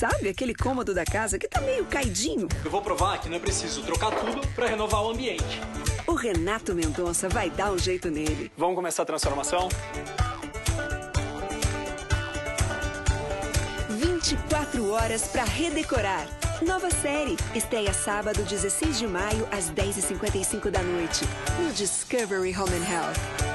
Sabe aquele cômodo da casa que tá meio caidinho? Eu vou provar que não é preciso trocar tudo para renovar o ambiente. O Renato Mendonça vai dar um jeito nele. Vamos começar a transformação? 24 horas para redecorar. Nova série. Estreia sábado, 16 de maio, às 10h55 da noite. No Discovery Home and Health.